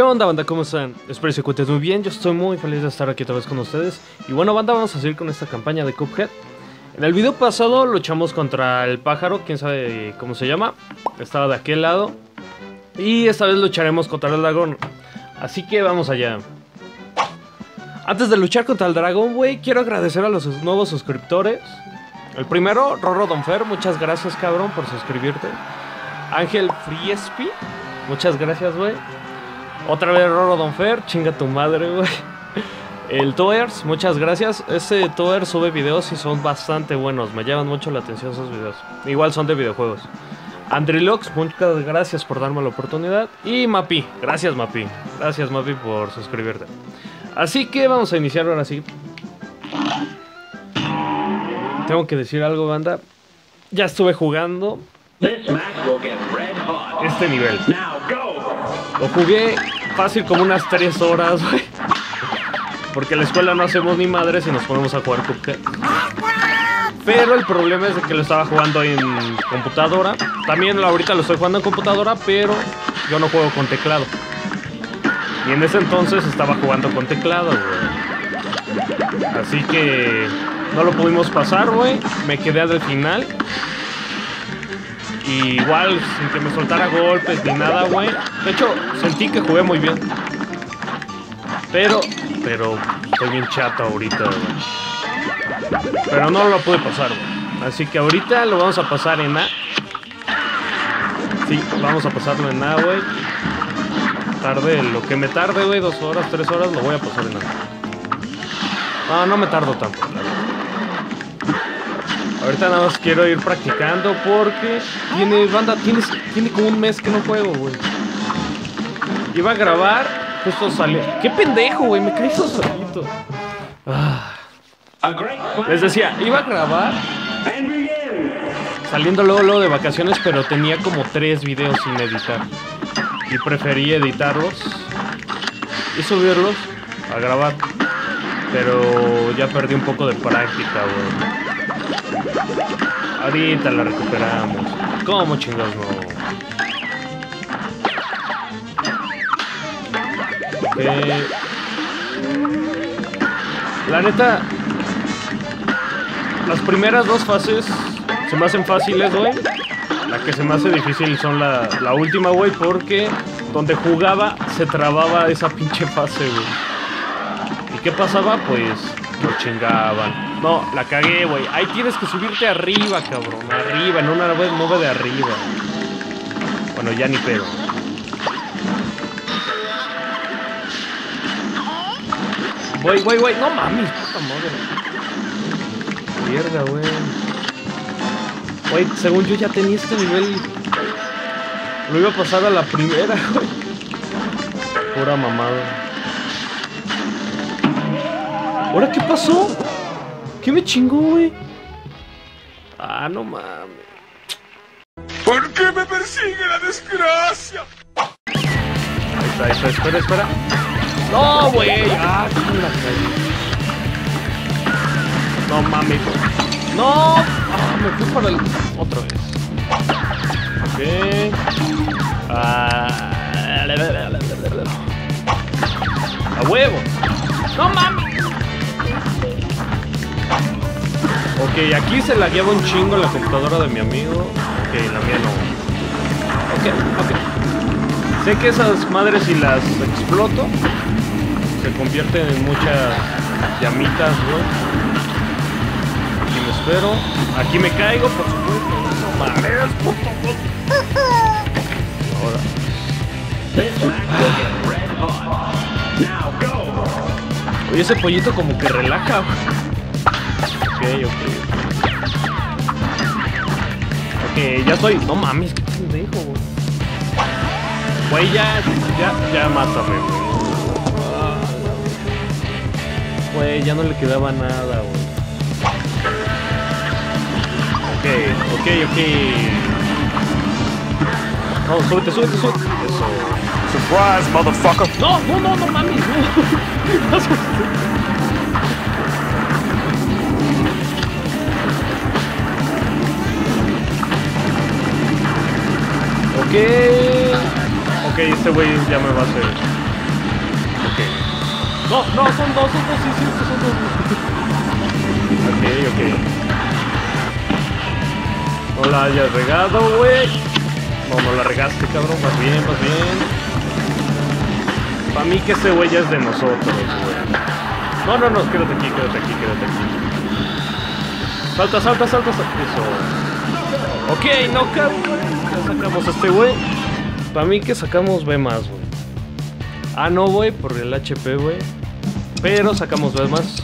¿Qué onda, banda? ¿Cómo están? Espero que se encuentren muy bien. Yo estoy muy feliz de estar aquí otra vez con ustedes. Y bueno, banda, vamos a seguir con esta campaña de Cuphead. En el video pasado luchamos contra el pájaro, quién sabe cómo se llama. Estaba de aquel lado. Y esta vez lucharemos contra el dragón. Así que vamos allá. Antes de luchar contra el dragón, güey, quiero agradecer a los nuevos suscriptores. El primero, Rorro Donfer, muchas gracias, cabrón, por suscribirte. Ángel Friespi, muchas gracias, güey. Otra vez Roro Donfer, chinga tu madre, güey. El Toers, muchas gracias. Ese Toer sube videos y son bastante buenos. Me llaman mucho la atención esos videos. Igual son de videojuegos. Andrilox, muchas gracias por darme la oportunidad. Y Mapi, gracias Mapi. Gracias Mapi por suscribirte. Así que vamos a iniciar ahora sí. Tengo que decir algo, banda. Ya estuve jugando este nivel. Lo jugué fácil como unas 3 horas, güey. Porque en la escuela no hacemos ni madres y nos ponemos a jugar Cuphead. Pero el problema es que lo estaba jugando en computadora. También ahorita lo estoy jugando en computadora, pero yo no juego con teclado. Y en ese entonces estaba jugando con teclado, güey. Así que no lo pudimos pasar, güey. Me quedé al final. Y igual, sin que me soltara golpes ni nada, güey. De hecho, sentí que jugué muy bien. Pero, pero, estoy bien chato ahorita, güey. Pero no lo pude pasar, güey. Así que ahorita lo vamos a pasar en A. Sí, vamos a pasarlo en A, güey. Tarde, lo que me tarde, güey, dos horas, tres horas, lo voy a pasar en A. No, no me tardo tanto. Ahorita nada más quiero ir practicando porque tiene banda, tiene, tiene como un mes que no juego, güey. Iba a grabar, justo salió. ¡Qué pendejo, güey! Me caí solito. Ah. Les decía, iba a grabar saliendo luego, luego de vacaciones, pero tenía como tres videos sin editar. Y preferí editarlos y subirlos a grabar. Pero ya perdí un poco de práctica, güey. Ahorita la recuperamos. ¿Cómo chingados no? La neta, las primeras dos fases se me hacen fáciles, güey. La que se me hace difícil son la, la última, güey, porque donde jugaba se trababa esa pinche fase, güey. ¿Y qué pasaba? Pues lo chingaban. No, la cagué, güey. Ahí tienes que subirte arriba, cabrón. Arriba, en una nube de arriba. Bueno, ya ni pedo. Güey, güey, güey. No mames, puta madre. Mierda, güey. Güey, según yo ya tenía este nivel. Lo iba a pasar a la primera, güey. Pura mamada. ¿Ahora qué pasó? ¿Qué me chingó, güey? Ah, no mames. ¿Por qué me persigue la desgracia? Ahí está, ahí está, espera, espera. No, güey. Ah, la calle. No mames. No. Ah, me fui para el. Otra vez. Ok. Ah. A huevo. Ok, aquí se la lleva un chingo la computadora de mi amigo. Ok, la mía no. Ok, ok. Sé que esas madres si las exploto, se convierten en muchas llamitas, güey. Aquí me espero. Aquí me caigo, por supuesto. No mames, puto. Ahora. Oye, ese pollito como que relaja. Ok, ok. Ok, ya estoy. No mames, qué pendejo, güey. Güey, ya, ya, ya mátame, güey. Güey, ya no le quedaba nada, güey. Ok, ok, ok. No, súbete, súbete, súbete. Eso. Surprise, motherfucker. No, no, no, no mames, no. Ok. Ok, este güey ya me va a hacer. No, no, son dos, son dos, sí, sí, son dos. ok, ok. No la hayas regado, güey. No, no la regaste, cabrón. Vas bien, vas bien. Para mí que ese güey es de nosotros, güey. No, no, no, quédate aquí, quédate aquí, quédate aquí. Salta, salta, salta, salta. Eso. Ok, no. Ya sacamos a este güey. Para mí que sacamos B más, güey. Ah, no, güey, por el HP, güey. Pero sacamos B más.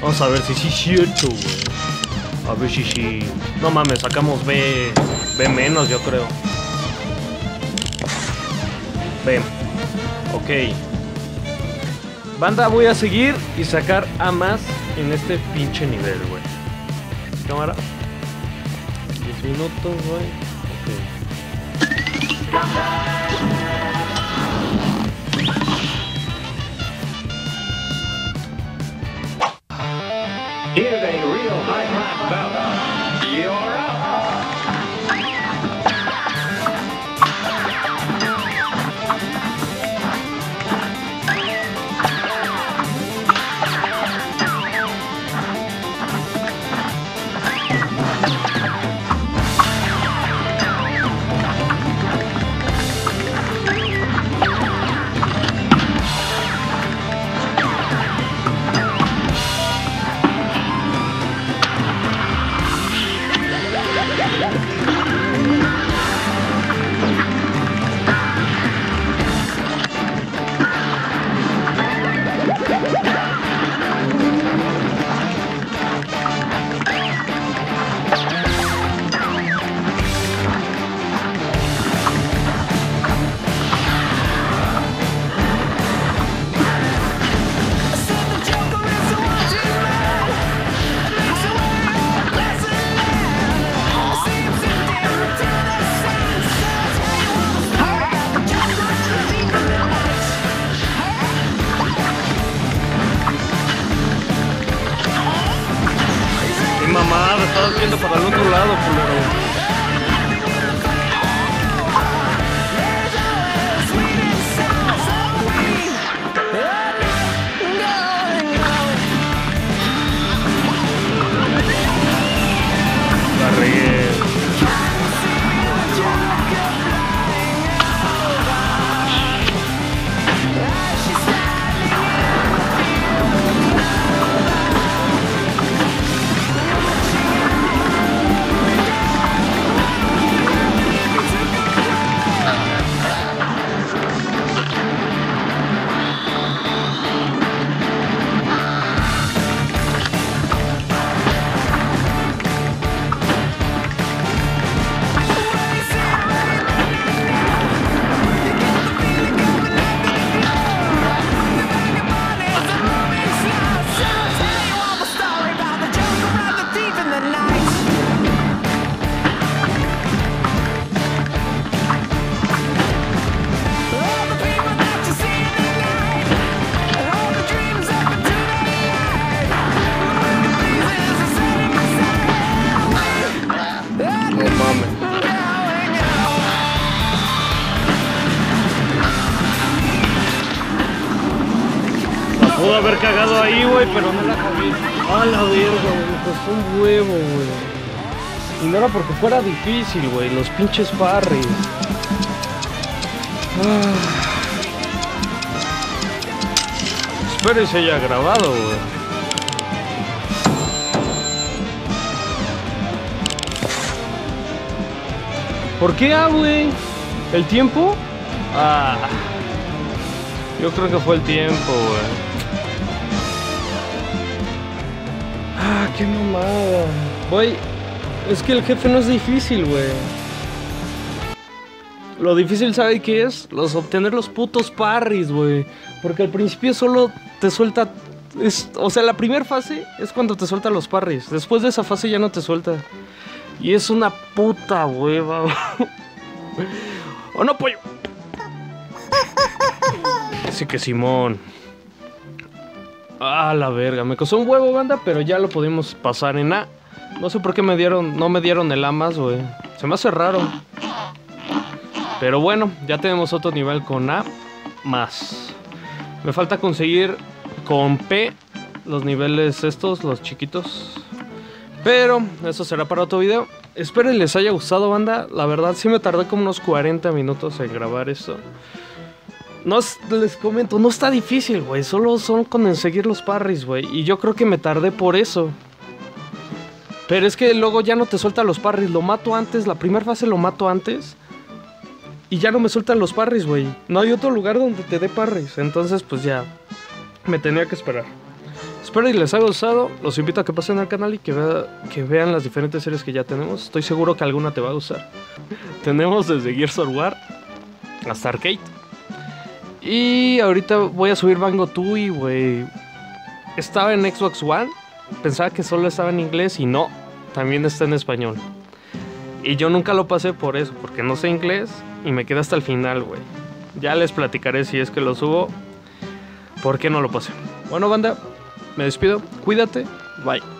Vamos a ver si sí es cierto, güey. A ver si sí. No mames, sacamos B. B menos, yo creo. B. Ok. Banda, voy a seguir y sacar A más en este pinche nivel, güey. Cámara. 10 minutos, güey. Ok. La verga, güey, un huevo, güey. Y no era porque fuera difícil, güey, los pinches parries. Ah. Espero se haya grabado, güey. ¿Por qué A, güey? ¿El tiempo? Ah. Yo creo que fue el tiempo, güey. Ah, qué mamada. Güey, es que el jefe no es difícil, güey. Lo difícil, ¿sabe qué es? Los obtener los putos parries, güey. Porque al principio solo te suelta. es- o sea, la primera fase es cuando te suelta los parries. Después de esa fase ya no te suelta. Y es una puta hueva. ¿O no, pollo? Así que Simón. Ah, la verga. Me costó un huevo, banda, pero ya lo pudimos pasar en A. No sé por qué me dieron, no me dieron el A más, güey. Se me hace raro. Pero bueno, ya tenemos otro nivel con A más. Me falta conseguir con P los niveles estos, los chiquitos. Pero eso será para otro video. Espero les haya gustado, banda. La verdad, sí me tardé como unos 40 minutos en grabar esto. No es- les comento, no está difícil, güey. Solo son con conseguir los parries, güey. Y yo creo que me tardé por eso. Pero es que luego ya no te sueltan los parries. Lo mato antes, la primera fase lo mato antes. Y ya no me sueltan los parries, güey. No hay otro lugar donde te dé parries. Entonces, pues ya. Me tenía que esperar. Espero y les haya gustado. Los invito a que pasen al canal y que, vea- que vean las diferentes series que ya tenemos. Estoy seguro que alguna te va a gustar. tenemos desde Gears of hasta Arcade. Y ahorita voy a subir Bango Tui, güey. Estaba en Xbox One. Pensaba que solo estaba en inglés y no. También está en español. Y yo nunca lo pasé por eso, porque no sé inglés y me quedé hasta el final, güey. Ya les platicaré si es que lo subo. ¿Por qué no lo pasé? Bueno, banda, me despido. Cuídate. Bye.